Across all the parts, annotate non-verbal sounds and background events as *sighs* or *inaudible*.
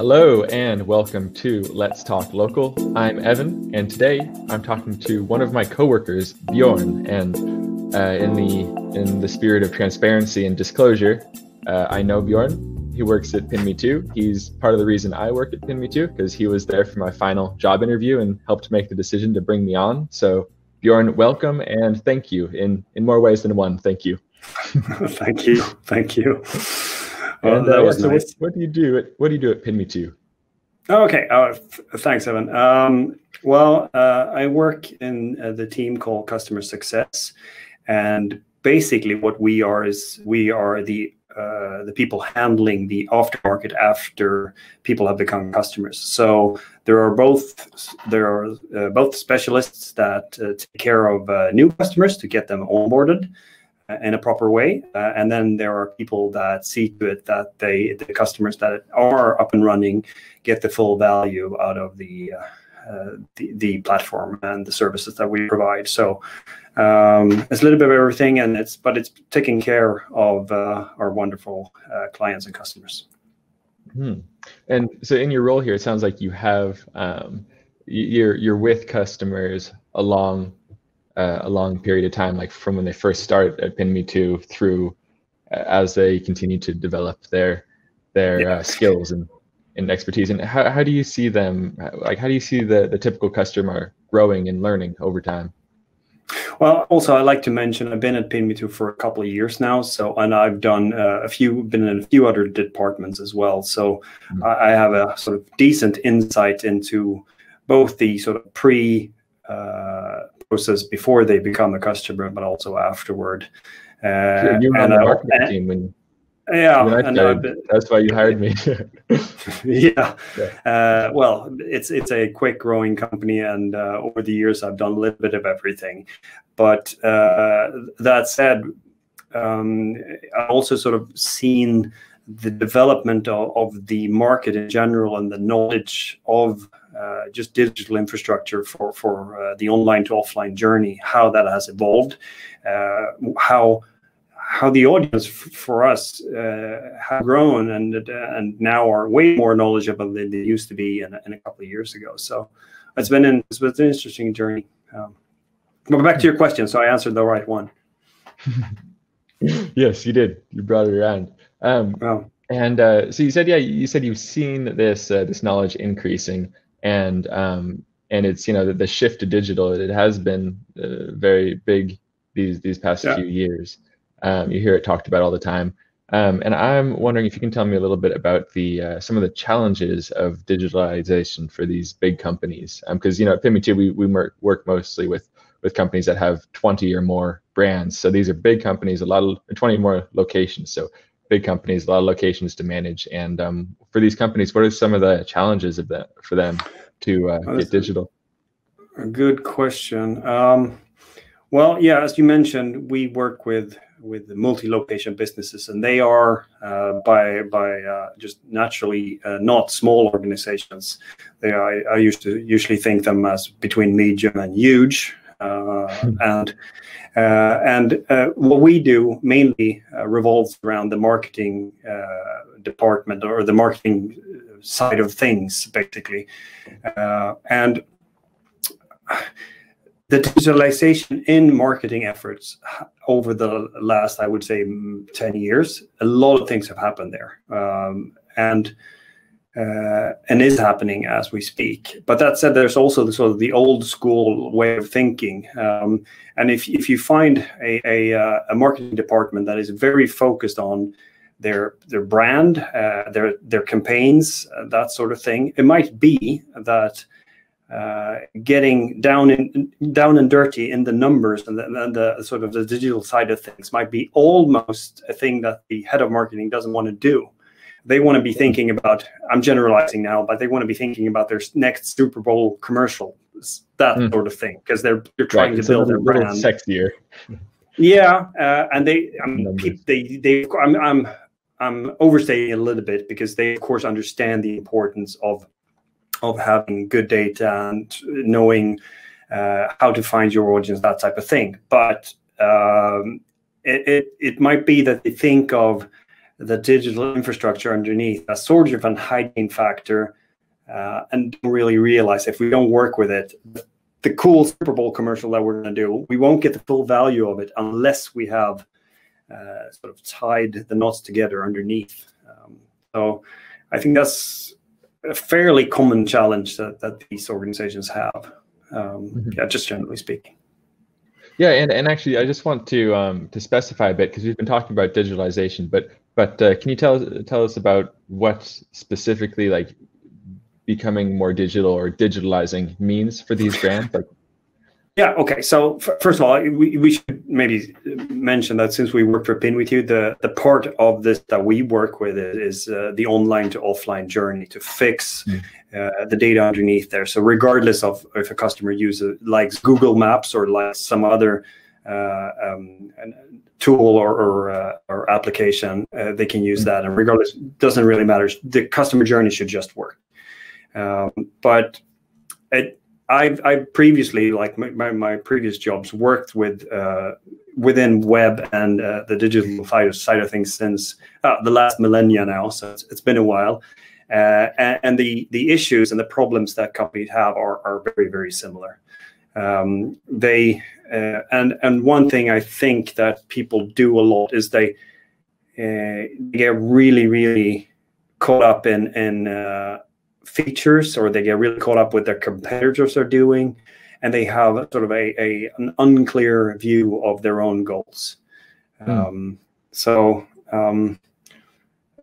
Hello and welcome to Let's Talk Local. I'm Evan, and today I'm talking to one of my coworkers, Björn. And uh, in the in the spirit of transparency and disclosure, uh, I know Björn. He works at PinMeTo. He's part of the reason I work at PinMeTo because he was there for my final job interview and helped make the decision to bring me on. So, Björn, welcome and thank you in in more ways than one. Thank you. *laughs* thank you. Thank you. And uh, yeah, so nice. what, what, do you do? At, what do you do at PinMeTo? Okay. Uh, thanks, Evan. Um, well, uh, I work in uh, the team called Customer Success, and basically, what we are is we are the uh, the people handling the aftermarket after people have become customers. So there are both there are uh, both specialists that uh, take care of uh, new customers to get them onboarded, in a proper way. Uh, and then there are people that see to it that they, the customers that are up and running, get the full value out of the uh, the, the platform and the services that we provide. So um, it's a little bit of everything, and it's but it's taking care of uh, our wonderful uh, clients and customers. Hmm. And so, in your role here, it sounds like you have um, you're you're with customers along uh, a long period of time, like from when they first start at PinMeTo through uh, as they continue to develop their their yeah. uh, skills and, and expertise. And how, how do you see them, like how do you see the, the typical customer growing and learning over time? Well, also I like to mention I've been at PinMeTo for a couple of years now. So, and I've done uh, a few, been in a few other departments as well. So, mm-hmm. I, I, have a sort of decent insight into both the sort of pre uh, process before they become a customer, but also afterward. Uh, you were on the marketing team when. Yeah, and that's why you hired me. *laughs* yeah, yeah. Uh, well, it's it's a quick growing company, and uh, over the years I've done a little bit of everything. But uh, that said, um, I also sort of seen the development of, of, the market in general and the knowledge of uh, just digital infrastructure for for uh, the online to offline journey, how that has evolved, uh, how how the audience for us uh, have grown and and now are way more knowledgeable than they used to be in, in a couple of years ago. So it's been an, it's been an interesting journey. Um, but back to your question, so I answered the right one. yes, you did. You brought it around. Um, oh. And uh, so you said, yeah, you said you've seen this uh, this knowledge increasing and um, and it's you know the, the shift to digital it has been uh, very big these these past yeah. few years. Um, you hear it talked about all the time. Um, and i'm wondering if you can tell me a little bit about the uh, some of the challenges of digitalization for these big companies. Because um, you know at PinMeTo we, we work mostly with with companies that have 20 or more brands. So these are big companies a lot of 20 more locations. So big companies, a lot of locations to manage. And um, for these companies, what are some of the challenges of that for them to uh, get digital? A good question. Um, well, yeah, as you mentioned, we work with with multi-location businesses, and they are uh, by by uh, just naturally uh, not small organizations. They are, I, I used to usually think them as between medium and huge. And uh, and uh, what we do mainly uh, revolves around the marketing department or the marketing side of things, basically. and the digitalization in marketing efforts over the last, I would say, 10 years, a lot of things have happened there. Um, and uh, and is happening as we speak. But that said, there's also the sort of the old school way of thinking. Um, and if if you find a, a, uh, a marketing department that is very focused on their their brand, uh, their their campaigns, uh, that sort of thing, it might be that. Uh, getting down in down and dirty in the numbers and the, and the sort of the digital side of things might be almost a thing that the head of marketing doesn't want to do they want to be thinking about i'm generalizing now but they want to be thinking about their next super bowl commercial that mm. sort of thing because they're they're trying right. to build their brand sexier yeah uh, and they I mean, they they I'm, I'm i'm overstating a little bit because they of course understand the importance of of having good data and knowing uh, how to find your audience that type of thing but um, it, it, it might be that they think of the digital infrastructure underneath as sort of an hiding factor uh, and don't really realize if we don't work with it, the cool Super Bowl commercial that we're going to do, we won't get the full value of it unless we have uh, sort of tied the knots together underneath. Um, so I think that's a fairly common challenge that, that these organizations have. Um, mm-hmm. Yeah, just generally speaking. Yeah, and, and actually, I just want to um, to specify a bit because we've been talking about digitalization, but but uh, can you tell tell us about what specifically like becoming more digital or digitalizing means for these brands? Like, yeah. Okay. So first of all, we, we should maybe mention that since we work for PinMeTo, the the part of this that we work with is uh, the online to offline journey to fix mm. uh, the data underneath there. So regardless of if a customer uses likes Google Maps or likes some other uh, um, tool or or, uh, or application, uh, they can use mm. that. And regardless, doesn't really matter. The customer journey should just work. Um, but it, I've, I've previously, like my, my previous jobs, worked with uh, within web and uh, the digital side of things since uh, the last millennia now. So it's, it's been a while, uh, and, and, the the issues and the problems that companies have are, are very very similar. Um, they uh, and and one thing I think that people do a lot is they, uh, they get really really caught up in in features or they get really caught up with their competitors are doing and they have sort of a, a an unclear view of their own goals hmm. um, so um,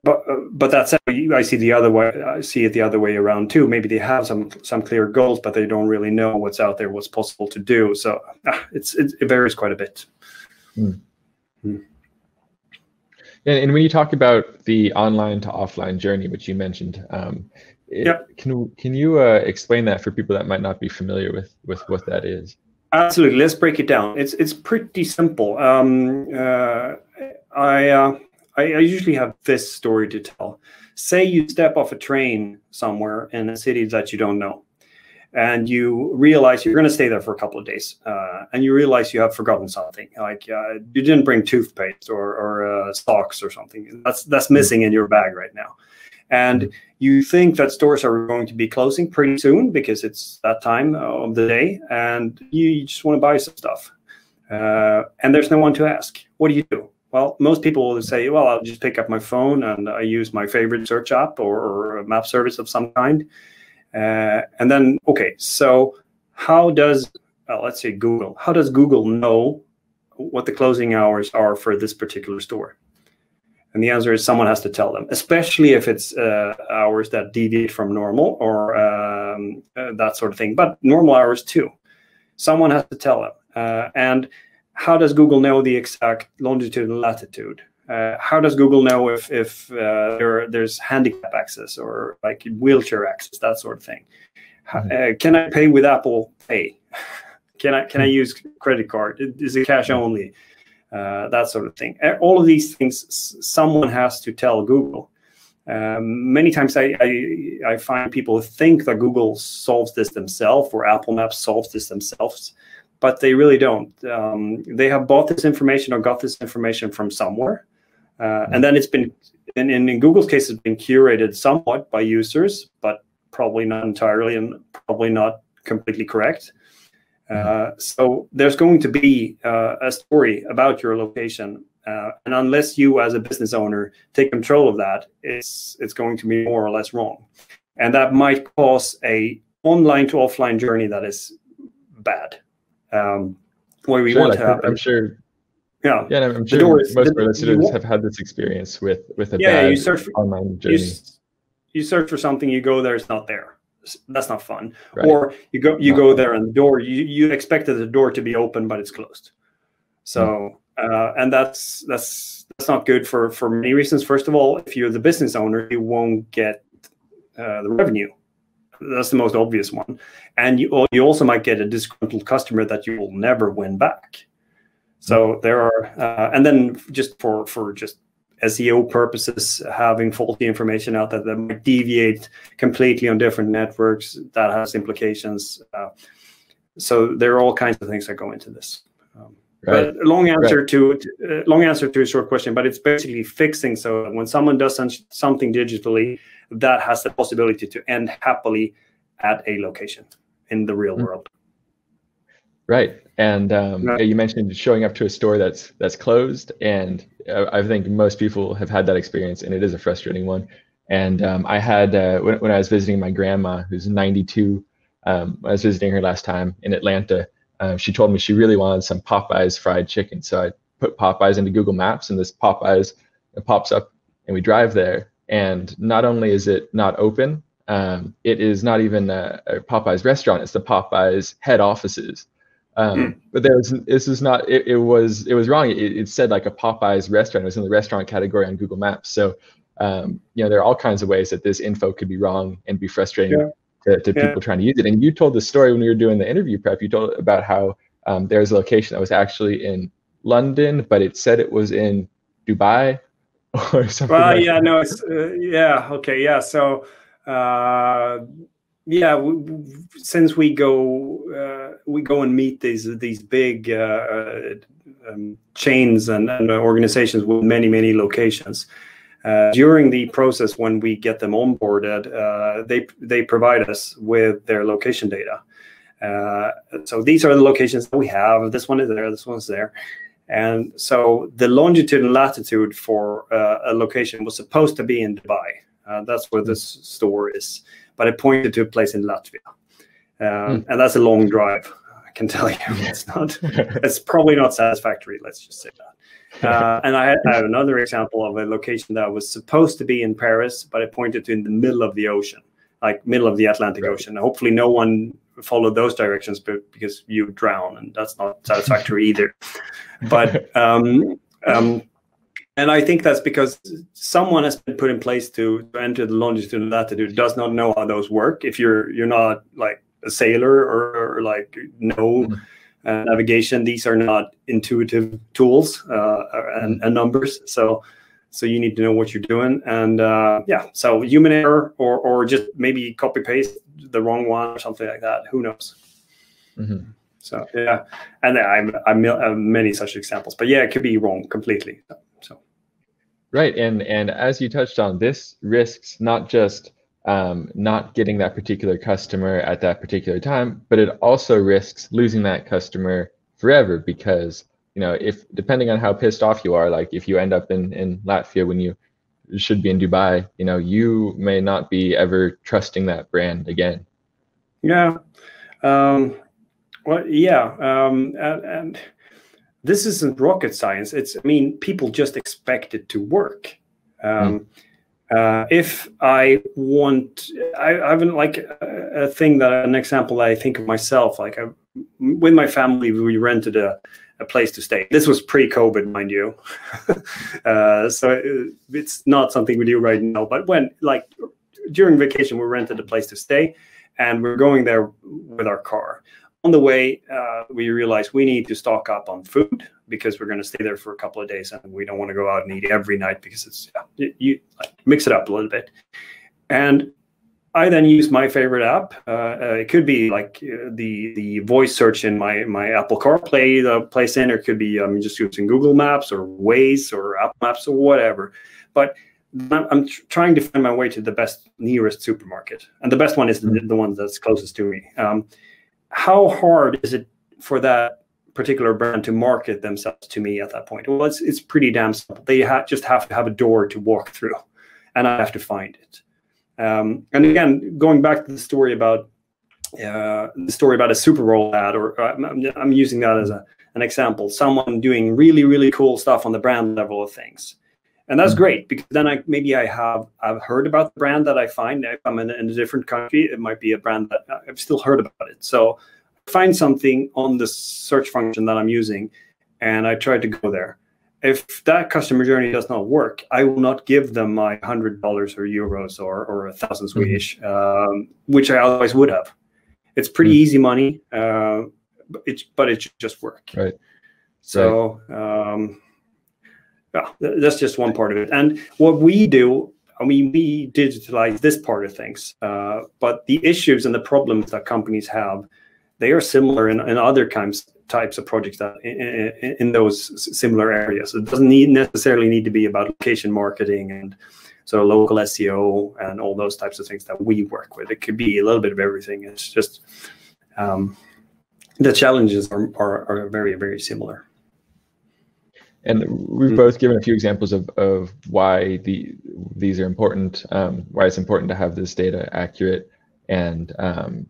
but but that's I see the other way. I see it the other way around too. Maybe they have some some clear goals, but they don't really know what's out there, what's possible to do. So uh, it's, it, it varies quite a bit. Mm. Mm. And, and, when you talk about the online to offline journey, which you mentioned, um, yeah. Can can you uh, explain that for people that might not be familiar with with what that is? Absolutely. Let's break it down. It's it's pretty simple. Um, uh, I, uh, I, I usually have this story to tell. Say you step off a train somewhere in a city that you don't know, and you realize you're going to stay there for a couple of days, uh, and you realize you have forgotten something, like uh, you didn't bring toothpaste or, or uh, socks or something. That's that's missing in your bag right now and you think that stores are going to be closing pretty soon because it's that time of the day and you just want to buy some stuff uh, and there's no one to ask what do you do well most people will say well i'll just pick up my phone and i use my favorite search app or, or a map service of some kind uh, and then okay so how does well, let's say google how does google know what the closing hours are for this particular store and the answer is someone has to tell them, especially if it's uh, hours that deviate from normal or um, uh, that sort of thing. But normal hours too. Someone has to tell them. Uh, and how does Google know the exact longitude and latitude? Uh, how does Google know if if uh, there, there's handicap access or like wheelchair access, that sort of thing? Mm-hmm. Uh, can I pay with Apple Pay? *laughs* can I can I use credit card? Is it cash only? uh, that sort of thing. All of these things, someone has to tell Google. Um, many times I, I, I, find people think that Google solves this themselves or Apple Maps solves this themselves, but they really don't. Um, they have bought this information or got this information from somewhere. Uh, and then it's been, in, in Google's case, it's been curated somewhat by users, but probably not entirely and probably not completely correct. Uh, so there's going to be uh, a story about your location, uh, and unless you, as a business owner, take control of that, it's it's going to be more or less wrong, and that might cause a online to offline journey that is bad. Um, where we sure, want to happen. I'm sure. Yeah, yeah, I'm sure most of our listeners have had this experience with with a yeah, bad you search for, online journey. You, you search for something, you go there, it's not there that's not fun. Right. Or you go you go there and the door you you expected the door to be open but it's closed. So mm. uh, and that's that's that's not good for for many reasons. First of all, if you're the business owner, you won't get uh, the revenue. That's the most obvious one, and you you also might get a disgruntled customer that you will never win back. So there are, uh, and then just for for just SEO purposes, having faulty information out there that might deviate completely on different networks, that has implications. Uh, so there are all kinds of things that go into this. Um, Right. But long answer right. to uh, long answer to a short question, but it's basically fixing so when someone does something digitally, that has the possibility to end happily at a location in the real mm-hmm. world. Right, and um, you mentioned showing up to a store that's that's closed, and I think most people have had that experience, and it is a frustrating one. And um, I had uh, when, when I was visiting my grandma, who's 92. Um, I was visiting her last time in Atlanta um, she told me she really wanted some Popeyes fried chicken. So I put Popeyes into Google Maps, and this Popeyes pops up, and we drive there. And not only is it not open, um, it is not even a, a, Popeyes restaurant. It's the Popeyes head offices. Um, mm. But there was this is not. It, it was it was wrong. It, it, said like a Popeyes restaurant. It was in the restaurant category on Google Maps. So um, you know there are all kinds of ways that this info could be wrong and be frustrating. Yeah to, to yeah. people trying to use it. And you told the story when we were doing the interview prep. You told about how um, there's a location that was actually in London, but it said it was in Dubai *laughs* or something. Well, like yeah, that. no, it's uh, yeah, okay, yeah. So, uh, yeah, we, since we go, uh, we go and meet these these big uh, um, chains and, and organizations with many many locations. Uh, during the process, when we get them onboarded, uh, they they provide us with their location data. Uh, so these are the locations that we have. This one is there. This one's there. And so the longitude and latitude for uh, a location was supposed to be in Dubai. Uh, that's where this store is, but it pointed to a place in Latvia, um, mm. and that's a long drive. I can *laughs* tell you, it's not. *laughs* it's probably not satisfactory. Let's just say that. Uh, and I had, I had, another example of a location that was supposed to be in Paris, but it pointed to in the middle of the ocean, like middle of the Atlantic right. Ocean. Hopefully, no one followed those directions, but because you drown, and that's not satisfactory either. But *laughs* um, um, and I think that's because someone has been put in place to, enter the longitude and latitude does not know how those work. If you're you're not like a sailor or, or like know. Mm uh, navigation. These are not intuitive tools uh, and, and, numbers. So so you need to know what you're doing. And uh, yeah, so human error or or just maybe copy paste the wrong one or something like that. Who knows? Mm-hmm. So yeah, and I'm I'm uh, many such examples. But yeah, it could be wrong completely. So. Right, and and as you touched on, this risks not just um, not getting that particular customer at that particular time, but it also risks losing that customer forever because you know if depending on how pissed off you are, like if you end up in in Latvia when you should be in Dubai, you know you may not be ever trusting that brand again. Yeah, um, well, yeah, um, and, and this isn't rocket science. It's I mean people just expect it to work. Um, mm uh, if I want, I, I haven't like a, a, thing that an example that I think of myself. Like I, with my family, we rented a, a place to stay. This was pre-COVID, mind you. *laughs* uh, so it, it's not something we do right now. But when like during vacation, we rented a place to stay, and we're going there with our car on the way, uh, we realized we need to stock up on food because we're going to stay there for a couple of days and we don't want to go out and eat every night because it's yeah, you like, mix it up a little bit. And I then use my favorite app. Uh, uh, it could be like uh, the the voice search in my my Apple CarPlay the place in, or it could be um, just using Google Maps or Waze or Apple Maps or whatever. But I'm tr- trying to find my way to the best nearest supermarket, and the best one is the, the one that's closest to me. Um, how hard is it for that particular brand to market themselves to me at that point? Well, it's, it's pretty damn simple. They ha- just have to have a door to walk through, and I have to find it. Um, and again, going back to the story about uh, the story about a Super Bowl ad, or uh, I'm, I'm using that as a, an example. Someone doing really, really cool stuff on the brand level of things and that's mm-hmm. great because then I maybe I have I've heard about the brand that I find. If I'm in, in, a different country, it might be a brand that I've still heard about it. So I find something on the search function that I'm using, and I try to go there. If that customer journey does not work, I will not give them my hundred dollars or euros or or a thousand mm-hmm. Swedish, um, which I otherwise would have. It's pretty mm-hmm. easy money, uh, but it but it should just work. Right. So. Um, yeah, that's just one part of it. And what we do, I mean, we digitalize this part of things, uh, but the issues and the problems that companies have, they are similar in, in other kinds types of projects that in, in, those similar areas. It doesn't need necessarily need to be about location marketing and so local SEO and all those types of things that we work with. It could be a little bit of everything. It's just um, the challenges are, are, are very very similar. And we've mm-hmm. both given a few examples of, of why the these are important, um, why it's important to have this data accurate, and um,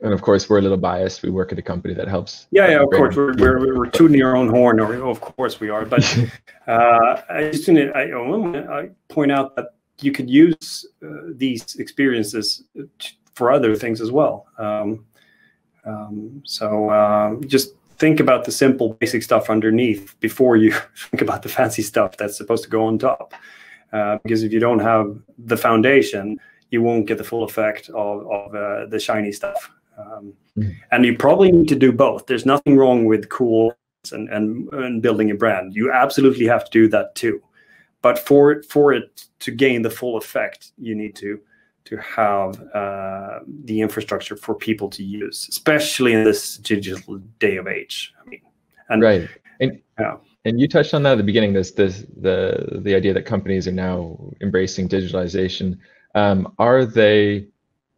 and of course we're a little biased. We work at a company that helps. Yeah, yeah, of course we're, we're, we're tooting our own horn, or of course we are. But *laughs* uh, I just I, I point out that you could use uh, these experiences for other things as well. Um, um, so uh, just think about the simple basic stuff underneath before you *laughs* think about the fancy stuff that's supposed to go on top. Uh, because if you don't have the foundation, you won't get the full effect of, of uh, the shiny stuff. Um, mm. And you probably need to do both. There's nothing wrong with cool and, and, and building a brand. You absolutely have to do that too. But for for it to gain the full effect, you need to to have uh, the infrastructure for people to use, especially in this digital day of age. I mean, and, right. And, yeah. and you touched on that at the beginning. This, this, the the idea that companies are now embracing digitalization. Um, are they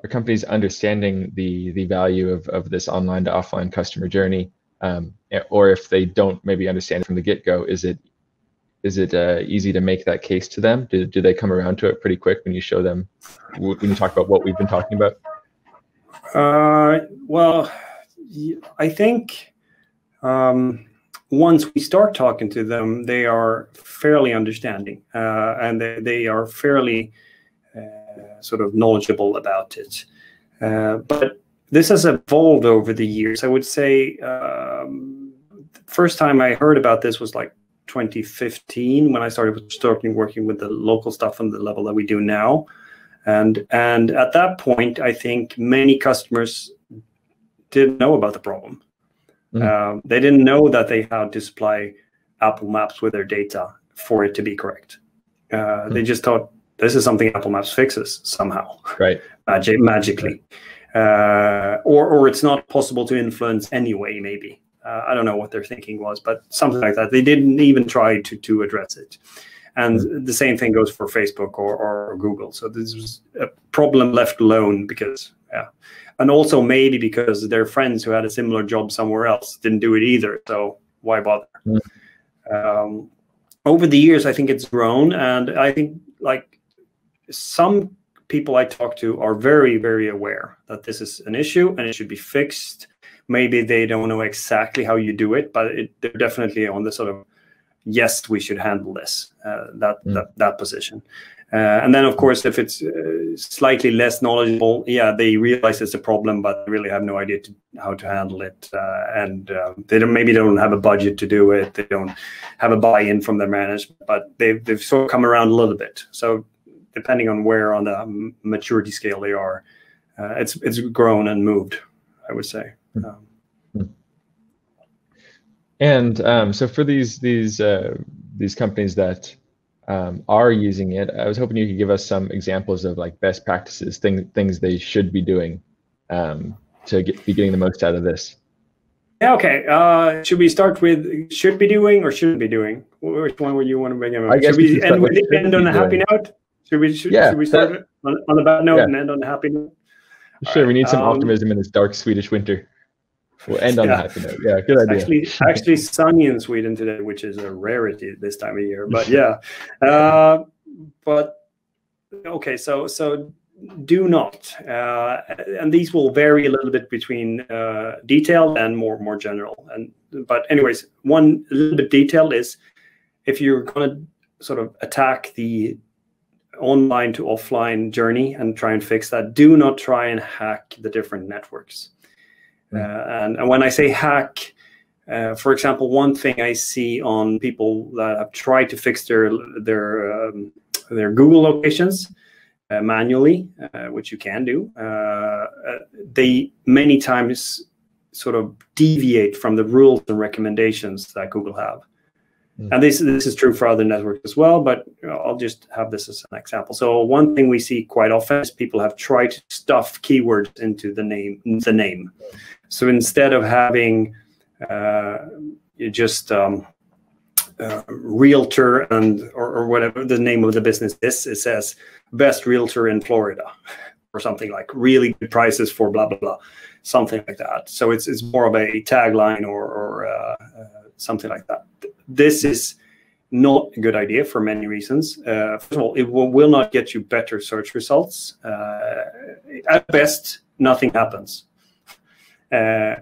are companies understanding the the value of of this online to offline customer journey? Um, or if they don't maybe understand it from the get go, is it is it uh, easy to make that case to them? Do, do they come around to it pretty quick when you show them, when you talk about what we've been talking about? Uh, well, I think um, once we start talking to them, they are fairly understanding uh, and they, they are fairly uh, sort of knowledgeable about it. Uh, but this has evolved over the years. I would say um, first time I heard about this was like 2015 when I started starting working with the local stuff on the level that we do now. And and at that point, I think many customers didn't know about the problem. Mm. Um, they didn't know that they had to supply Apple Maps with their data for it to be correct. Uh, mm. They just thought this is something Apple Maps fixes somehow, right? Magic, magically, uh, or or it's not possible to influence anyway, maybe. Uh, I don't know what their thinking was, but something like that. They didn't even try to to address it. And mm. the same thing goes for Facebook or, or Google. So this was a problem left alone because, yeah. And also maybe because their friends who had a similar job somewhere else didn't do it either. So why bother? Mm. Um, over the years, I think it's grown. And I think like some people I talk to are very, very aware that this is an issue and it should be fixed maybe they don't know exactly how you do it, but it, they're definitely on the sort of yes, we should handle this uh, that, mm. that that position. Uh, and then, of course, if it's uh, slightly less knowledgeable, yeah, they realize it's a problem, but they really have no idea to, how to handle it, uh, and um, they don't, maybe don't have a budget to do it. They don't have a buy-in from their management, but they've they've sort of come around a little bit. So, depending on where on the maturity scale they are, uh, it's it's grown and moved. I would say. Um, and um, so for these these uh, these companies that um, are using it, I was hoping you could give us some examples of like best practices, things things they should be doing um, to get, be getting the most out of this. Yeah. Okay. Uh, should we start with should be doing or shouldn't be doing? Which one would you want to bring up? I guess should we, we end, with, end on a happy note? Should we should, yeah, should we start that, on, on a bad note yeah. and end on a happy note? Sure. Right. We need some um, optimism in this dark Swedish winter. We'll end on *laughs* yeah. that note. Yeah, good idea. Actually, actually sunny in Sweden today, which is a rarity this time of year. But yeah, uh, but okay. So so do not, uh, and these will vary a little bit between uh, detailed and more more general. And but anyways, one little bit detailed is if you're going to sort of attack the online to offline journey and try and fix that, do not try and hack the different networks. Uh, and, and when I say hack, uh, for example, one thing I see on people that have tried to fix their their um, their Google locations uh, manually, uh, which you can do, they many times sort of deviate from the rules and recommendations that Google have. Mm. And this this is true for other networks as well, but I'll just have this as an example. So one thing we see quite often is people have tried to stuff keywords into the name the name. So instead of having uh, just um, uh, realtor and or, or, whatever the name of the business is. It says best realtor in Florida *laughs* or something like really good prices for blah blah blah, something like that. So it's it's more of a tagline or or uh, uh, something like that. This is not a good idea for many reasons. Uh, first of all, it will, will, not get you better search results. Uh, at best, nothing happens. Uh,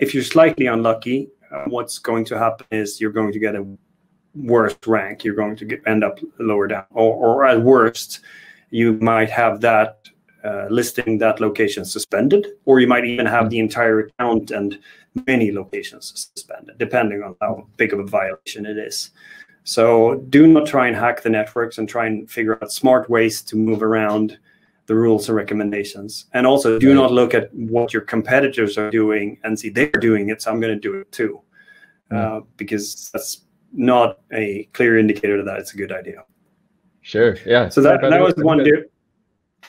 if you're slightly unlucky, uh, what's going to happen is you're going to get a worse rank. You're going to get, end up lower down, or, or at worst, you might have that uh, listing that location suspended, or you might even have the entire account and many locations suspended, depending on how big of a violation it is. So do not try and hack the networks and try and figure out smart ways to move around the rules and recommendations. And also do not look at what your competitors are doing and see they're doing it, so I'm going to do it too. Uh, because that's not a clear indicator that it's a good idea. Sure. Yeah. So that, that was one do.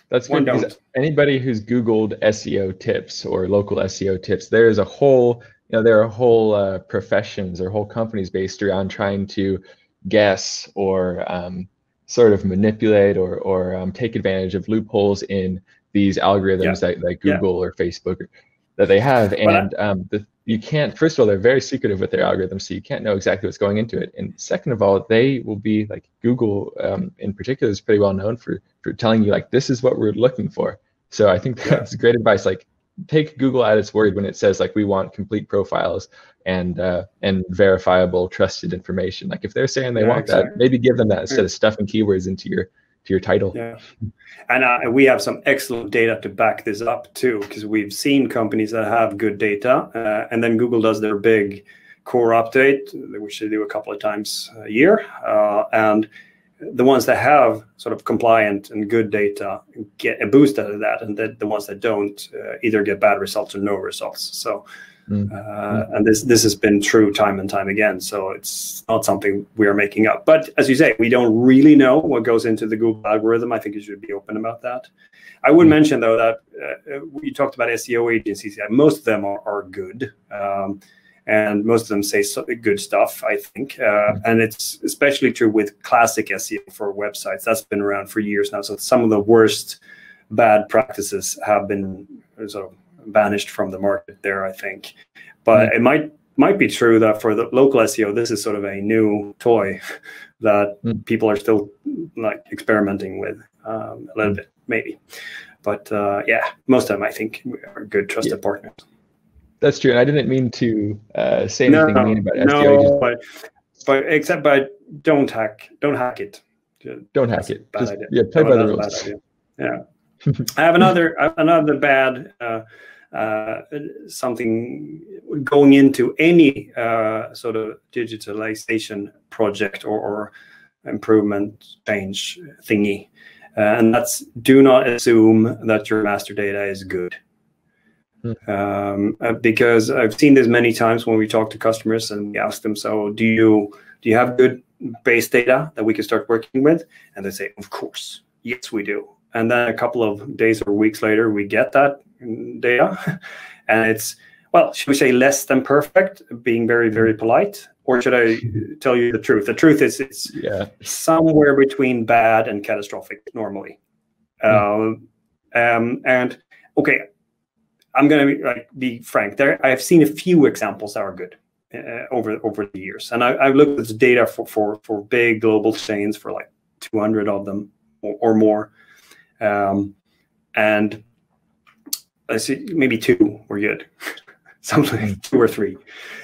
That's one good anybody who's Googled SEO tips or local SEO tips, there is a whole, you know, there are whole uh, professions or whole companies based around trying to guess or um, sort of manipulate or, or um, take advantage of loopholes in these algorithms yeah. that, that Google yeah. or Facebook that they have. And um, the, you can't, first of all, they're very secretive with their algorithms, so you can't know exactly what's going into it. And second of all, they will be like Google um, in particular is pretty well known for, for telling you like, this is what we're looking for. So I think that's great advice. Like take Google at its word when it says like, we want complete profiles and uh, and verifiable trusted information. Like if they're saying they yeah, want exactly. that maybe give them that instead of stuffing keywords into your to your title. Yeah. And uh, we have some excellent data to back this up too because we've seen companies that have good data uh, and then google does their big core update which they do a couple of times a year uh, and the ones that have sort of compliant and good data get a boost out of that and the, the ones that don't uh, either get bad results or no results. So Mm. Uh, and this this has been true time and time again. So it's not something we are making up. But as you say, we don't really know what goes into the Google algorithm. I think you should be open about that. I would mm. mention though that uh, we talked about SEO agencies. Most of them are, are good. Um, and most of them say so, good stuff, I think. Uh, mm. and it's especially true with classic SEO for websites. That's been around for years now. So some of the worst bad practices have been sort of banished from the market there, I think. But mm. it might might be true that for the local SEO, this is sort of a new toy *laughs* that mm. people are still like experimenting with um, a little mm. bit, maybe. But uh, yeah, most of them I think are good, trusted yeah. partners. That's true, and I didn't mean to uh, say anything no, mean about SEO. No, just... but but except but don't hack, don't hack it. Don't hack it. Just, yeah, play by the rules. Yeah. *laughs* I have another another bad uh, uh, something going into any uh, sort of digitalization project or, or improvement change thingy. Uh, and that's do not assume that your master data is good. Hmm. Um, uh, because I've seen this many times when we talk to customers and we ask them, so do you do you have good base data that we can start working with? And they say, of course, yes, we do. And then a couple of days or weeks later, we get that data, *laughs* and it's well, should we say less than perfect, being very very polite, or should I tell you the truth? The truth is it's yeah. somewhere between bad and catastrophic normally. Mm. Uh, um, and okay, I'm going to be, like, be frank. There, I've seen a few examples that are good. Uh, over over the years. And I, have looked at the data for, for for big global chains for like 200 of them or, or more, um, and I see maybe two were good, *laughs* something hmm. two or three,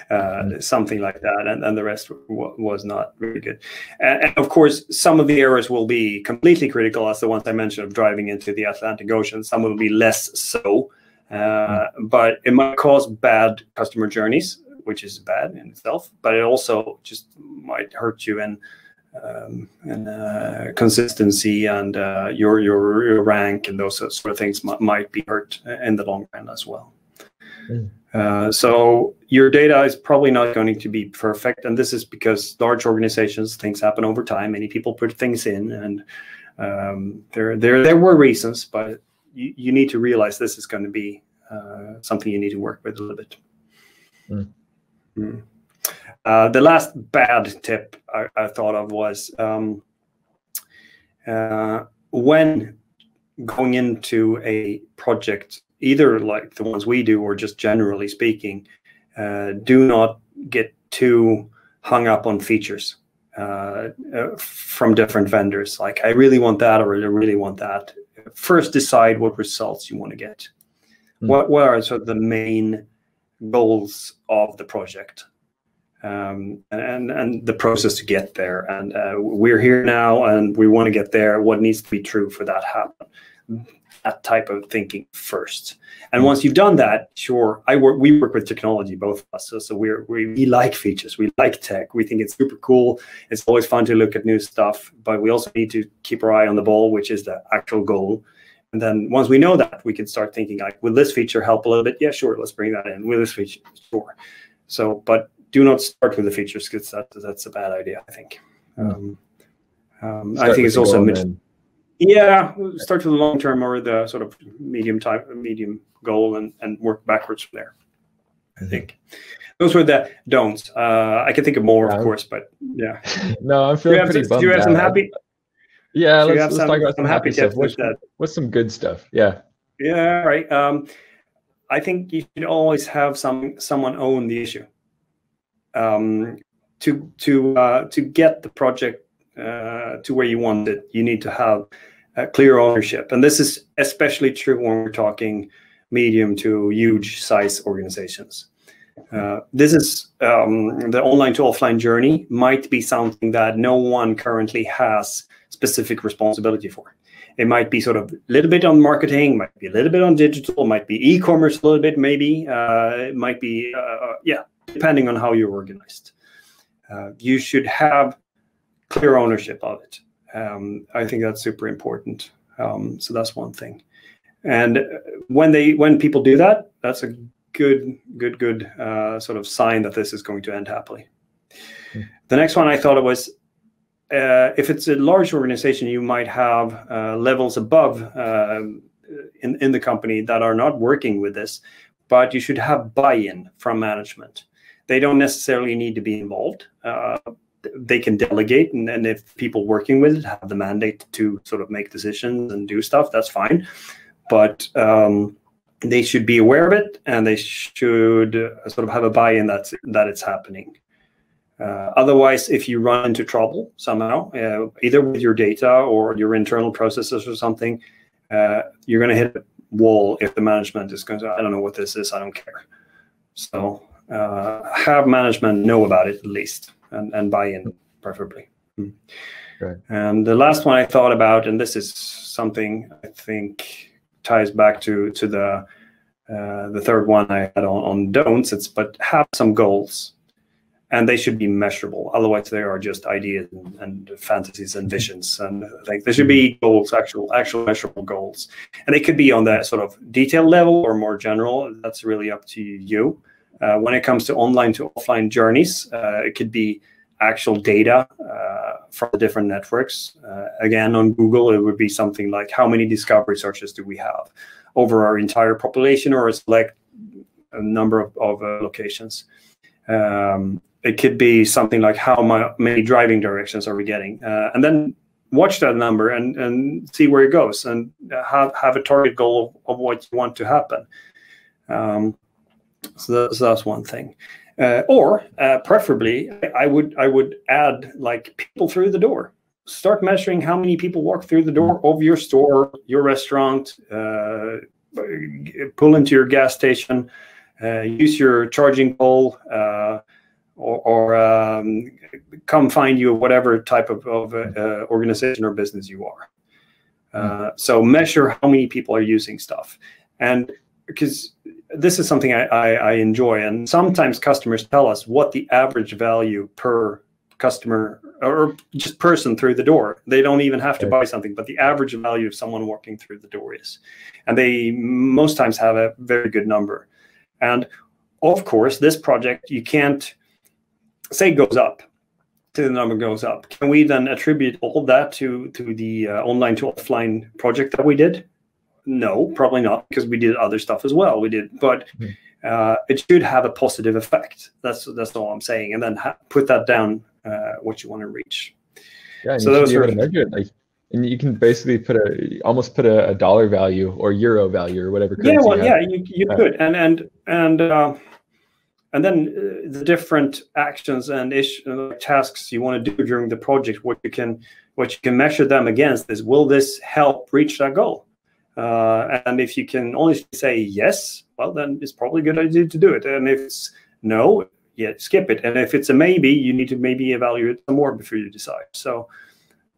uh, mm. something like that, and, and the rest was not really good. And, and, of course, some of the errors will be completely critical, as the ones I mentioned of driving into the Atlantic Ocean. Some will be less so, uh, mm. but it might cause bad customer journeys, which is bad in itself. But it also just might hurt you and um, and uh, consistency and uh, your, your, your rank and those sort of things might, might be hurt in the long run as well. Mm. Uh, so your data is probably not going to be perfect, and this is because large organizations things happen over time. Many people put things in, and um, there there there were reasons, but you, you need to realize this is going to be uh, something you need to work with a little bit. Mm. Mm. Uh, the last bad tip I, I thought of was um, uh, when going into a project, either like the ones we do or just generally speaking, uh, do not get too hung up on features uh, uh, from different vendors. Like, I really want that, or I really want that. First, decide what results you want to get. Mm. What, what are sort of the main goals of the project? Um, and and the process to get there. And uh, we're here now, and we want to get there. What needs to be true for that happen? that type of thinking first. And once you've done that, sure, I work. We work with technology, both of us. So, so we're we, we like features. We like tech. We think it's super cool. It's always fun to look at new stuff, but we also need to keep our eye on the ball, which is the actual goal. And then once we know that, we can start thinking like, will this feature help a little bit? Yeah, sure. Let's bring that in. Will this feature? Sure. So, but do not start with the features because that, that's a bad idea. I think. Um, um, I think it's also. Yeah, start with the long term or the sort of medium type, medium goal, and and work backwards from there. I think those were the don'ts. Uh, I can think of more, yeah. of course, but yeah. *laughs* no, I'm feeling pretty some. Do you have some happy? Yeah, let's, let's some, talk about some happy, stuff. What's, what's some good stuff? Yeah. Yeah, right. Um, I think you should always have some someone own the issue. Um, to to uh, to get the project uh, to where you want it, you need to have clear ownership. And this is especially true when we're talking medium to huge size organizations. Uh, this is um, the online to offline journey might be something that no one currently has specific responsibility for. It might be sort of a little bit on marketing, might be a little bit on digital, might be e-commerce a little bit, maybe. Uh, it might be, uh, yeah, depending on how you're organized. Uh, you should have clear ownership of it. Um, I think that's super important. Um, so that's one thing. And when they when people do that, that's a good good good uh, sort of sign that this is going to end happily. The next one I thought it was uh, if it's a large organization, you might have uh, levels above uh, in in the company that are not working with this, but you should have buy-in from management. They don't necessarily need to be involved, uh, they can delegate and, and if people working with it have the mandate to sort of make decisions and do stuff that's fine. But um, they should be aware of it and they should uh, sort of have a buy-in that that it's happening. Uh, otherwise if you run into trouble somehow uh, either with your data or your internal processes or something uh, you're going to hit a wall if the management is going to i don't know what this is i don't care. So have management know about it at least and, and buy in preferably. Mm. Right. And the last one I thought about, and this is something I think ties back to to the uh, the third one I had on, on don'ts. It's but have some goals, and they should be measurable. Otherwise, they are just ideas and, and fantasies and visions. And think there should be goals, actual actual measurable goals, and they could be on that sort of detail level or more general. That's really up to you. Uh, when it comes to online to offline journeys, uh, it could be actual data uh, from the different networks. Uh, again, on Google, it would be something like how many discovery searches do we have over our entire population or a select number of, of locations. Um, it could be something like how many driving directions are we getting? Uh, and then watch that number and, and see where it goes and have, have a target goal of, of what you want to happen. Um, so, so that's one thing. Uh, or uh, preferably, I would I would add like people through the door. Start measuring how many people walk through the door of your store, your restaurant. Uh, pull into your gas station. Uh, use your charging pole, uh, or, or um, come find you whatever type of, of uh, organization or business you are. Hmm. so measure how many people are using stuff, and because this is something I, I, I, enjoy, and sometimes customers tell us what the average value per customer or just person through the door. They don't even have to buy something, but the average value of someone walking through the door is, and they most times have a very good number. And of course, this project you can't say goes up. To the number goes up. Can we then attribute all that to to the uh, online to offline project that we did? No, probably not, because we did other stuff as well. We did, but mm-hmm. uh, it should have a positive effect. That's that's all I'm saying. And then ha- put that down uh, what you want to reach. Yeah, so those are measure it. Like, and you can basically put a almost put a, a dollar value or euro value or whatever. Yeah, well, you yeah, you, you could, and and and uh, and then uh, the different actions and ish, uh, tasks you want to do during the project. What you can what you can measure them against is will this help reach that goal? Uh, and if you can only say yes, well, then it's probably a good idea to do it. And if it's no, yeah, skip it. And if it's a maybe, you need to maybe evaluate some more before you decide. So,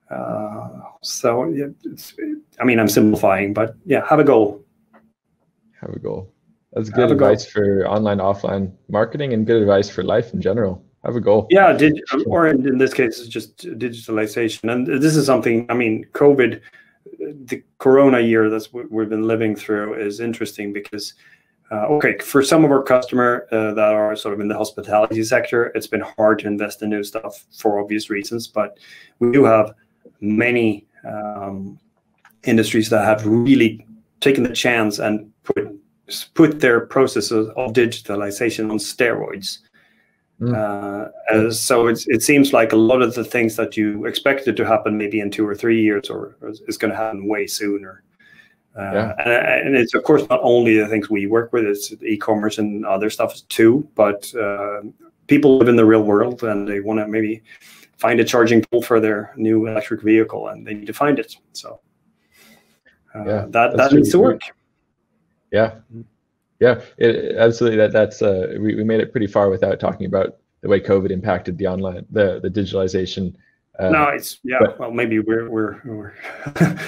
uh, so yeah, I mean, I'm simplifying, but yeah, have a goal. Have a goal. That's good advice goal. for online, offline marketing, and good advice for life in general. Have a goal. Yeah, did or in, in this case, it's just digitalization, and this is something. I mean, COVID the corona year that we've been living through is interesting because uh, okay for some of our customer uh, that are sort of in the hospitality sector it's been hard to invest in new stuff for obvious reasons but we do have many um, industries that have really taken the chance and put put their processes of digitalization on steroids Mm. Uh, so it seems like a lot of the things that you expected to happen maybe in two or three years or, or is going to happen way sooner. Uh, yeah. and, and, it's of course not only the things we work with; it's e-commerce and other stuff too. But uh, people live in the real world and they want to maybe find a charging pole for their new electric vehicle, and they need to find it. So uh, yeah, that that needs to work. Yeah. Yeah, it, absolutely. That that's uh, we, we made it pretty far without talking about the way COVID impacted the online the the digitalization. Uh, no, it's yeah. But, well, maybe we're we're, we're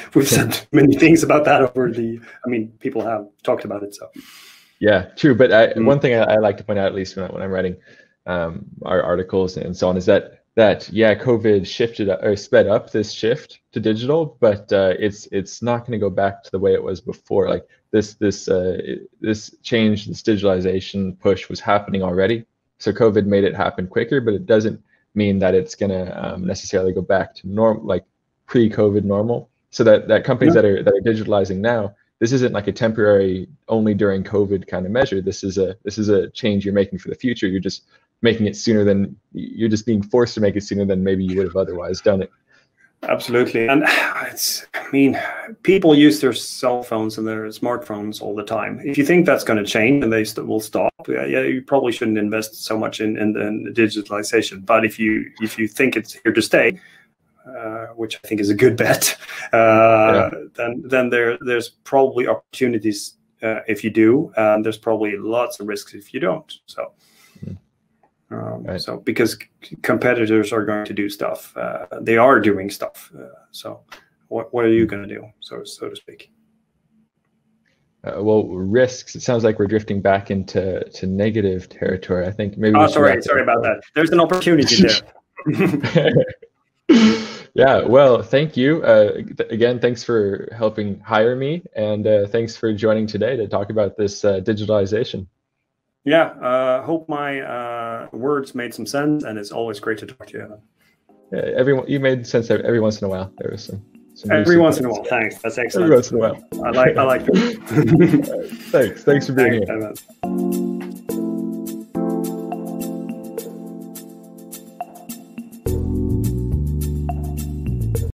*laughs* we've said many things about that over the. I mean, people have talked about it. So yeah, true. But I, mm-hmm. one thing I, I, like to point out, at least when, I, when I'm writing um, our articles and so on, is that that yeah, COVID shifted or sped up this shift to digital, but uh, it's it's not going to go back to the way it was before. Like this this uh, this change, this digitalization push was happening already. So COVID made it happen quicker, but it doesn't mean that it's going to um, necessarily go back to normal, like pre-COVID normal. So that that companies yeah. that are that are digitalizing now, this isn't like a temporary only during COVID kind of measure. This is a this is a change you're making for the future. You're just making it sooner than you're just being forced to make it sooner than maybe you would have otherwise done it. Absolutely. And *sighs* it's, I mean, people use their cell phones and their smartphones all the time. If you think that's going to change and they st- will stop, yeah, yeah, you probably shouldn't invest so much in, in, in digitalization. But if you if you think it's here to stay, uh, which I think is a good bet, uh, yeah. then then there there's probably opportunities uh, if you do, and there's probably lots of risks if you don't. So um, right. So because competitors are going to do stuff, uh, they are doing stuff. Uh, so what what are you going to do, so so to speak? Uh, well, risks. It sounds like we're drifting back into to negative territory. I think maybe. Oh, sorry, sorry about that. There's an opportunity there. *laughs* *laughs* yeah. Well, thank you uh, th- again. Thanks for helping hire me, and uh, thanks for joining today to talk about this uh, digitalization. Yeah, uh, hope my uh, words made some sense, and it's always great to talk to you. Yeah, everyone, you made sense every once in a while. There was some. some every once in a while, thanks. That's excellent. Every once in a while. I like. I like *laughs* thanks. Thanks for being thanks, here.